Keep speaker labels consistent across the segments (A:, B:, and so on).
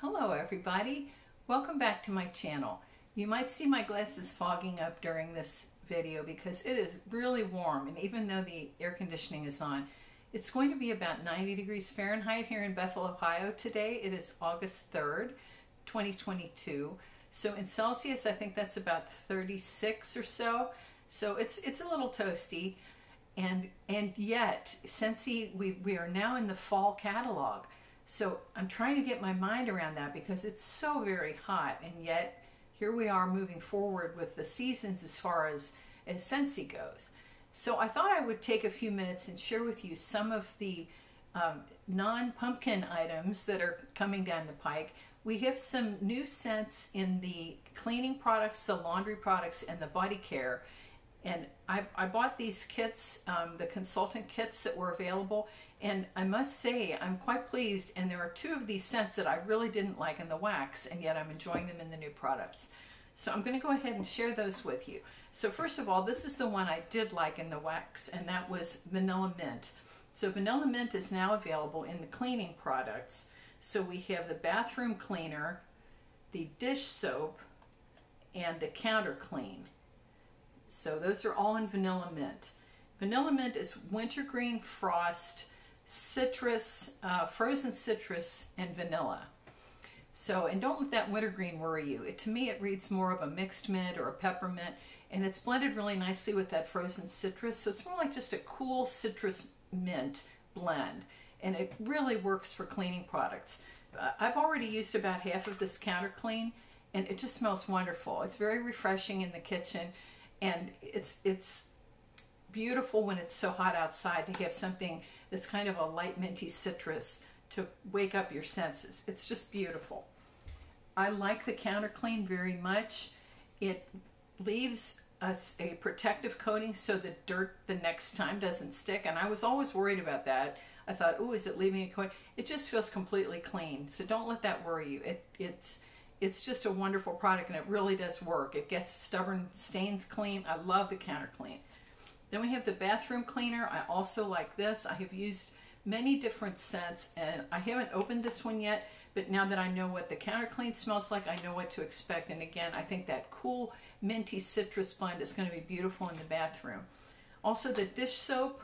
A: Hello everybody, welcome back to my channel. You might see my glasses fogging up during this video because it is really warm and even though the air conditioning is on, it's going to be about 90 degrees Fahrenheit here in Bethel, Ohio today. It is August 3rd, 2022. So in Celsius, I think that's about 36 or so. So it's it's a little toasty. And and yet, Scentsy, we, we are now in the fall catalog. So I'm trying to get my mind around that because it's so very hot. And yet, here we are moving forward with the seasons as far as, as goes. So I thought I would take a few minutes and share with you some of the um, non-pumpkin items that are coming down the pike. We have some new scents in the cleaning products, the laundry products, and the body care. And I, I bought these kits, um, the consultant kits that were available, and I must say I'm quite pleased. And there are two of these scents that I really didn't like in the wax, and yet I'm enjoying them in the new products. So I'm going to go ahead and share those with you. So first of all, this is the one I did like in the wax, and that was Vanillamint. So Vanillamint is now available in the cleaning products. So we have the bathroom cleaner, the dish soap, and the counter clean. So those are all in Vanillamint. Vanilla Mint is wintergreen frost, citrus, uh, frozen citrus, and vanilla. So, and don't let that wintergreen worry you. It, to me, it reads more of a mixed mint or a peppermint, and it's blended really nicely with that frozen citrus. So it's more like just a cool citrus mint blend, and it really works for cleaning products. Uh, I've already used about half of this counter clean, and it just smells wonderful. It's very refreshing in the kitchen, and it's it's beautiful when it's so hot outside to have something that's kind of a light minty citrus to wake up your senses. It's just beautiful. I like the counter clean very much. It leaves us a protective coating so the dirt the next time doesn't stick. And I was always worried about that. I thought, oh, is it leaving a coating? It just feels completely clean. So don't let that worry you. It, it's, it's just a wonderful product and it really does work. It gets stubborn stains clean. I love the counter clean. Then we have the bathroom cleaner. I also like this. I have used many different scents and I haven't opened this one yet, but now that I know what the counter clean smells like, I know what to expect. And again, I think that cool minty citrus blend is going to be beautiful in the bathroom. Also the dish soap.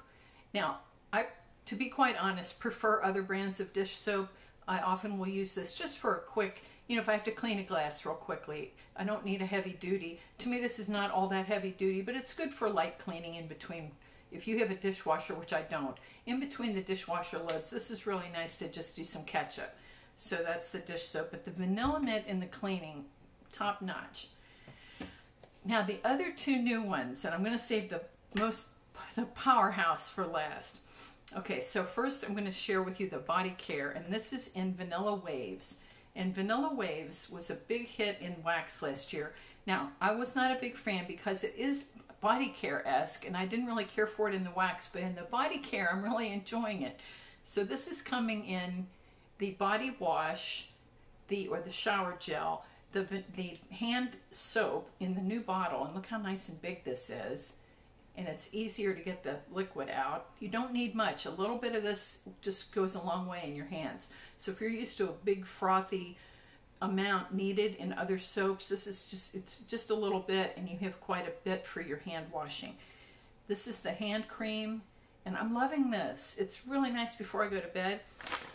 A: Now, I, to be quite honest, prefer other brands of dish soap. I often will use this just for a quick, you know, if I have to clean a glass real quickly, I don't need a heavy duty. To me, this is not all that heavy duty, but it's good for light cleaning in between if you have a dishwasher, which I don't, in between the dishwasher loads, this is really nice to just do some ketchup. So that's the dish soap. But the Vanillamint in the cleaning, top notch. Now the other two new ones, and I'm going to save the most, the powerhouse for last. Okay, so first I'm going to share with you the body care, and this is in Vanilla Waves. And Vanilla Waves was a big hit in wax last year. Now, I was not a big fan because it is body care-esque and I didn't really care for it in the wax, but in the body care, I'm really enjoying it. So this is coming in the body wash, the or the shower gel, the, the hand soap in the new bottle. And look how nice and big this is. And it's easier to get the liquid out. You don't need much. A little bit of this just goes a long way in your hands. So if you're used to a big frothy amount needed in other soaps. This is just, it's just a little bit and you have quite a bit for your hand washing. This is the hand cream and I'm loving this. It's really nice before I go to bed.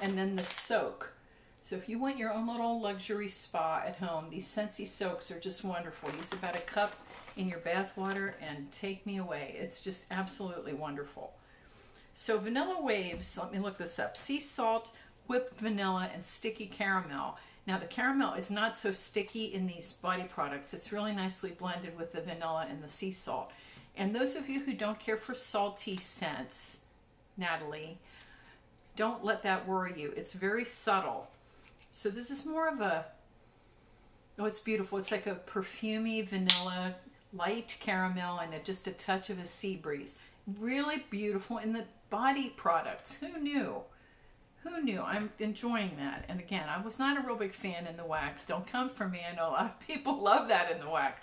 A: And then the soak. So if you want your own little luxury spa at home, these Scentsy soaks are just wonderful. Use about a cup in your bath water and take me away. It's just absolutely wonderful. So Vanilla Waves, let me look this up. Sea salt, whipped vanilla, and sticky caramel. Now the caramel is not so sticky in these body products. It's really nicely blended with the vanilla and the sea salt. And those of you who don't care for salty scents, Natalie, don't let that worry you. It's very subtle. So this is more of a, oh, it's beautiful. It's like a perfumy vanilla, light caramel, and a, just a touch of a sea breeze. Really beautiful in the body products. Who knew? Who knew? I'm enjoying that. And again, I was not a real big fan in the wax. Don't come for me. I know a lot of people love that in the wax.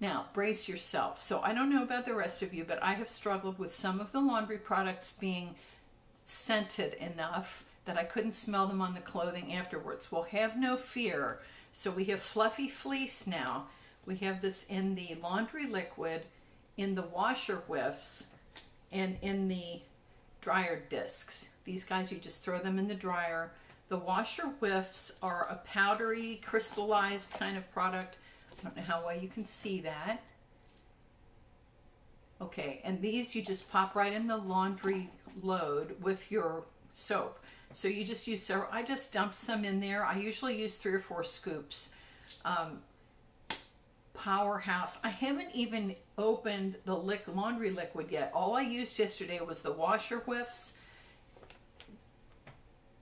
A: Now, brace yourself. So I don't know about the rest of you, but I have struggled with some of the laundry products being scented enough that I couldn't smell them on the clothing afterwards. Well, have no fear. So we have Fluffy Fleece now. We have this in the laundry liquid, in the washer whiffs, and in the dryer discs. These guys, you just throw them in the dryer. The washer whiffs are a powdery, crystallized kind of product. I don't know how well you can see that. Okay, and these you just pop right in the laundry load with your soap. So you just use several, I just dumped some in there. I usually use three or four scoops. Um, powerhouse. I haven't even opened the lick laundry liquid yet. All I used yesterday was the washer whiffs.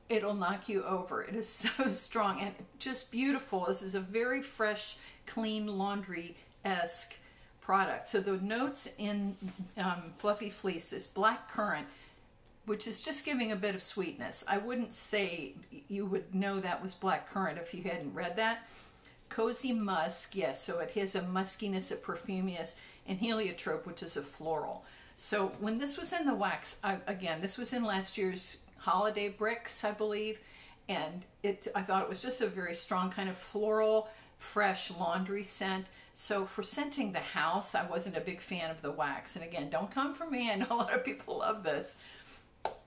A: It'll knock you over. It is so strong and just beautiful. This is a very fresh, clean laundry-esque product. So the notes in um, Fluffy Fleece is black currant, which is just giving a bit of sweetness. I wouldn't say you would know that was black currant if you hadn't read that. Cozy Musk, yes, so it has a muskiness, a perfumeous, and heliotrope, which is a floral. So when this was in the wax, I, again, this was in last year's holiday bricks, I believe, and it I thought it was just a very strong kind of floral, fresh laundry scent. So for scenting the house, I wasn't a big fan of the wax. And again, don't come for me. I know a lot of people love this.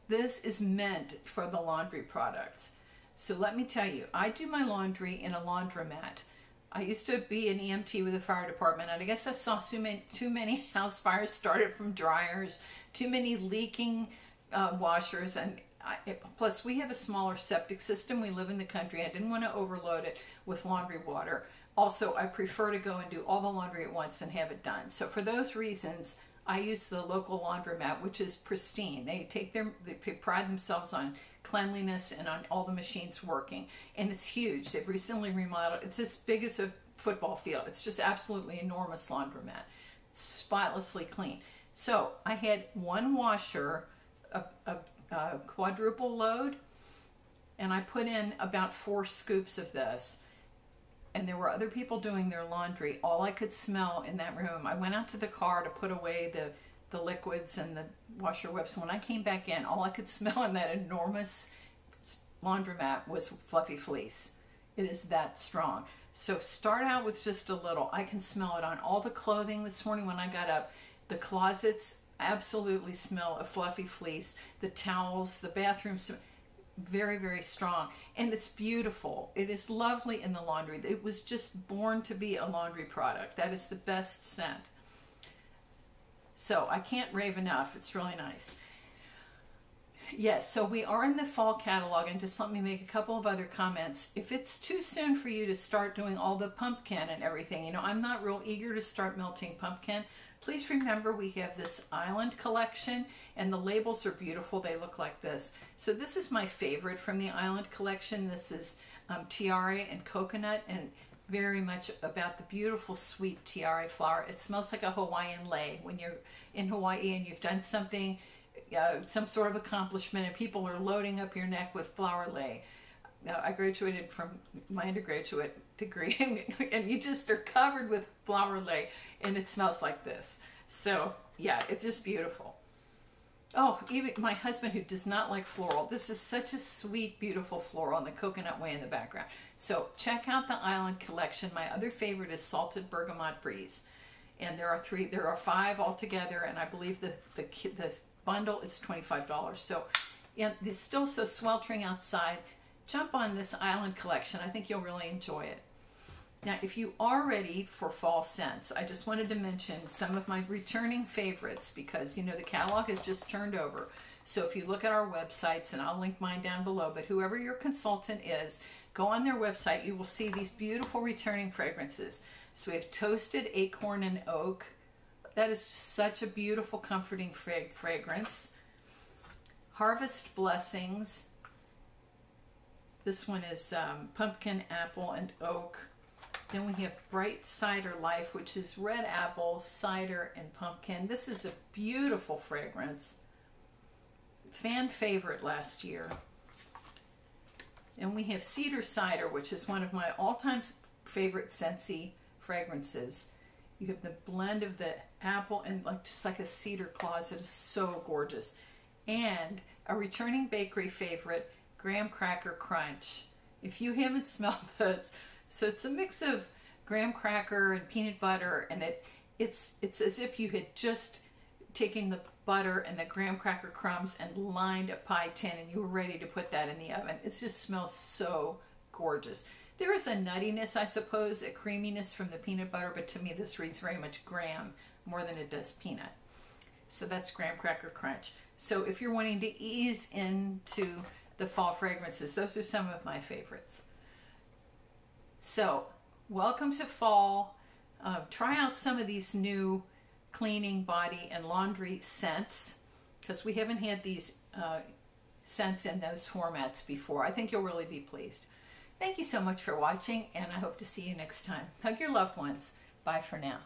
A: This is meant for the laundry products. So let me tell you, I do my laundry in a laundromat. I used to be an EMT with the fire department, and I guess I saw too many, too many house fires started from dryers, too many leaking uh, washers, and I, it, plus we have a smaller septic system. We live in the country. I didn't want to overload it with laundry water. Also, I prefer to go and do all the laundry at once and have it done. So for those reasons, I use the local laundromat, which is pristine. They take their, they pride themselves on cleanliness and on all the machines working. And it's huge. They've recently remodeled. It's as big as a football field. It's just absolutely enormous laundromat. Spotlessly clean. So I had one washer, a, a, a quadruple load, and I put in about four scoops of this and there were other people doing their laundry. All I could smell in that room, I went out to the car to put away the, the liquids and the washer whiffs. When I came back in, all I could smell in that enormous laundromat was fluffy fleece. It is that strong. So start out with just a little. I can smell it on all the clothing this morning when I got up. The closets absolutely smell of fluffy fleece. The towels, the bathrooms, very, very strong. And it's beautiful. It is lovely in the laundry. It was just born to be a laundry product. That is the best scent. So I can't rave enough. It's really nice. Yes, so we are in the fall catalog, and just let me make a couple of other comments. If it's too soon for you to start doing all the pumpkin and everything, you know, I'm not real eager to start melting pumpkin. Please remember we have this island collection and the labels are beautiful. They look like this. So this is my favorite from the island collection. This is um, tiare and coconut and very much about the beautiful sweet tiare flower. It smells like a Hawaiian lei when you're in Hawaii and you've done something, uh, some sort of accomplishment and people are loading up your neck with flower lei. Now, I graduated from my undergraduate degree and, and you just are covered with flower lei and it smells like this. So yeah, it's just beautiful. Oh, even my husband who does not like floral. This is such a sweet, beautiful floral on the coconut way in the background. So check out the Island collection. My other favorite is Salted Bergamot Breeze. And there are three, there are five altogether, and I believe the, the, the bundle is $25. So and it's still so sweltering outside. Jump on this Island collection. I think you'll really enjoy it. Now, if you are ready for fall scents, I just wanted to mention some of my returning favorites because, you know, the catalog has just turned over. So if you look at our websites, and I'll link mine down below, but whoever your consultant is, go on their website. You will see these beautiful returning fragrances. So we have Toasted Acorn and Oak. That is such a beautiful, comforting fragrance. Harvest Blessings. This one is um, Pumpkin, Apple, and Oak. Then we have Bright Cider Life, which is red apple, cider, and pumpkin. This is a beautiful fragrance. Fan favorite last year. And we have Cedar Cider, which is one of my all-time favorite Scentsy fragrances. You have the blend of the apple and like just like a cedar closet is so gorgeous. And a returning bakery favorite, graham cracker crunch. If you haven't smelled those, so it's a mix of graham cracker and peanut butter, and it it's it's as if you had just taken the butter and the graham cracker crumbs and lined a pie tin and you were ready to put that in the oven. It just smells so gorgeous. There is a nuttiness, I suppose, a creaminess from the peanut butter, but to me this reads very much graham more than it does peanut. So that's graham cracker crunch. So if you're wanting to ease into the fall fragrances, those are some of my favorites. So welcome to fall. Uh, try out some of these new cleaning, body, and laundry scents because we haven't had these uh, scents in those formats before. I think you'll really be pleased. Thank you so much for watching, and I hope to see you next time. Hug your loved ones. Bye for now.